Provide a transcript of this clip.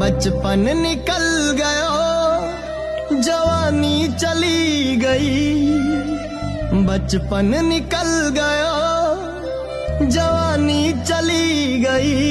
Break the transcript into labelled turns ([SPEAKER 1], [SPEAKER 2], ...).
[SPEAKER 1] बचपन निकल गयो जवानी चली गई। बचपन निकल गयो जवानी चली गई।